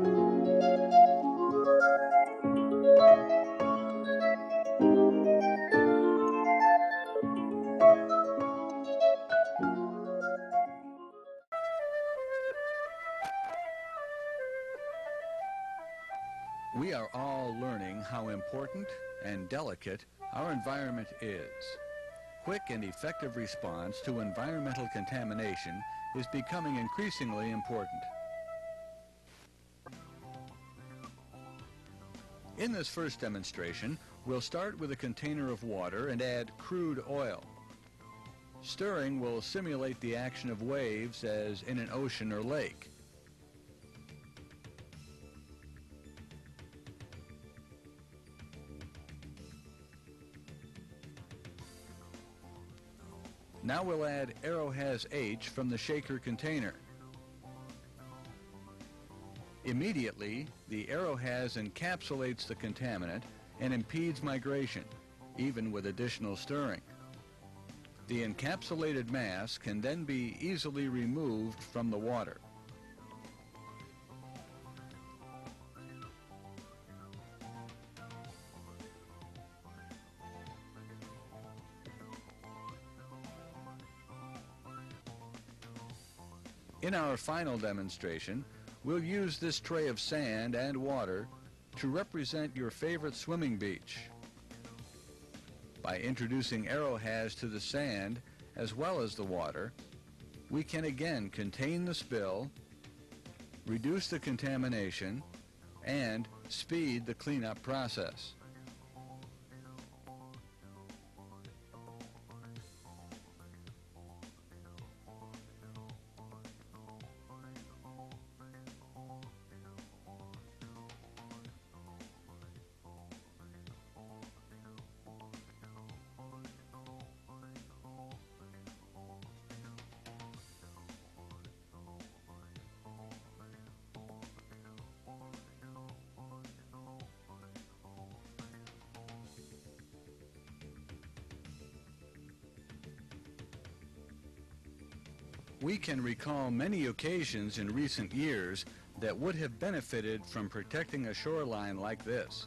We are all learning how important and delicate our environment is. Quick and effective response to environmental contamination is becoming increasingly important. In this first demonstration, we'll start with a container of water and add crude oil. Stirring will simulate the action of waves as in an ocean or lake. Now we'll add AeroHaz H from the shaker container. Immediately, the AeroHaz encapsulates the contaminant and impedes migration, even with additional stirring. The encapsulated mass can then be easily removed from the water. In our final demonstration, we'll use this tray of sand and water to represent your favorite swimming beach. By introducing AeroHaz to the sand as well as the water, we can again contain the spill, reduce the contamination, and speed the cleanup process. We can recall many occasions in recent years that would have benefited from protecting a shoreline like this.